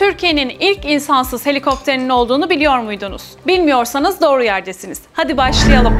Türkiye'nin ilk insansız helikopterinin olduğunu biliyor muydunuz? Bilmiyorsanız doğru yerdesiniz. Hadi başlayalım.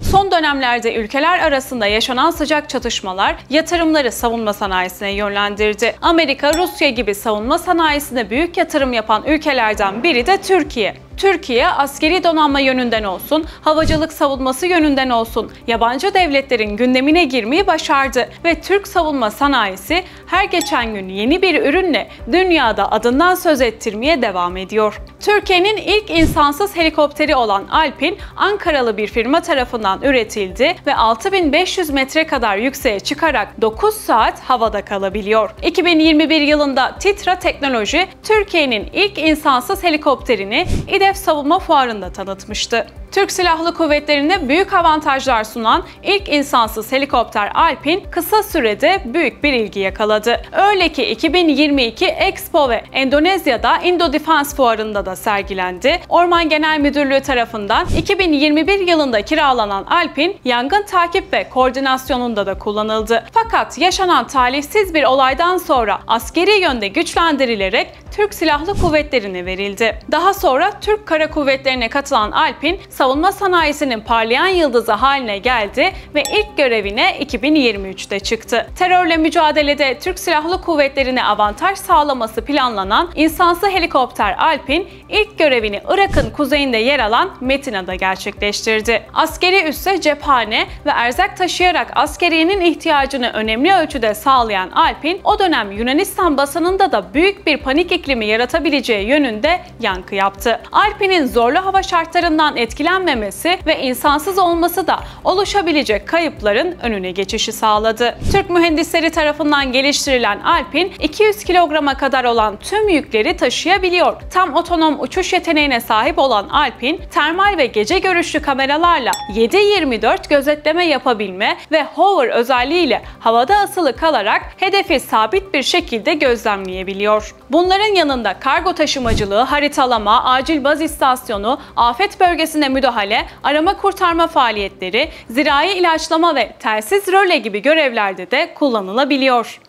Son dönemlerde ülkeler arasında yaşanan sıcak çatışmalar yatırımları savunma sanayisine yönlendirdi. Amerika, Rusya gibi savunma sanayisine büyük yatırım yapan ülkelerden biri de Türkiye. Türkiye askeri donanma yönünden olsun, havacılık savunması yönünden olsun yabancı devletlerin gündemine girmeyi başardı ve Türk savunma sanayisi her geçen gün yeni bir ürünle dünyada adından söz ettirmeye devam ediyor. Türkiye'nin ilk insansız helikopteri olan Alpin, Ankaralı bir firma tarafından üretildi ve 6500 metre kadar yükseğe çıkarak 9 saat havada kalabiliyor. 2021 yılında Titra Teknoloji, Türkiye'nin ilk insansız helikopterini İDEF Savunma Fuarı'nda tanıtmıştı. Türk Silahlı Kuvvetleri'ne büyük avantajlar sunan ilk insansız helikopter Alpin kısa sürede büyük bir ilgi yakaladı. Öyle ki 2022 Expo ve Endonezya'da Indo Defense Fuarı'nda da sergilendi. Orman Genel Müdürlüğü tarafından 2021 yılında kiralanan Alpin yangın takip ve koordinasyonunda da kullanıldı. Fakat yaşanan talihsiz bir olaydan sonra askeri yönde güçlendirilerek Türk Silahlı Kuvvetleri'ne verildi. Daha sonra Türk Kara Kuvvetleri'ne katılan Alpin, savunma sanayisinin parlayan yıldızı haline geldi ve ilk görevine 2023'te çıktı. Terörle mücadelede Türk Silahlı Kuvvetleri'ne avantaj sağlaması planlanan insansı helikopter Alpin ilk görevini Irak'ın kuzeyinde yer alan Metina'da gerçekleştirdi. Askeri üsse cephane ve erzak taşıyarak askeriyenin ihtiyacını önemli ölçüde sağlayan Alpin o dönem Yunanistan basınında da büyük bir panik iklimi yaratabileceği yönünde yankı yaptı. Alpin'in zorlu hava şartlarından etkilenmemesi ve insansız olması da oluşabilecek kayıpların önüne geçişi sağladı. Türk mühendisleri tarafından geliştirilen Alpin 200 kilograma kadar olan tüm yükleri taşıyabiliyor. Tam otonom uçuş yeteneğine sahip olan Alpin, termal ve gece görüşlü kameralarla 7-24 gözetleme yapabilme ve hover özelliğiyle havada asılı kalarak hedefi sabit bir şekilde gözlemleyebiliyor. Bunların yanında kargo taşımacılığı, haritalama, acil baz istasyonu, afet bölgesine müdahale, arama kurtarma faaliyetleri, zirai ilaçlama ve telsiz röle gibi görevlerde de kullanılabiliyor.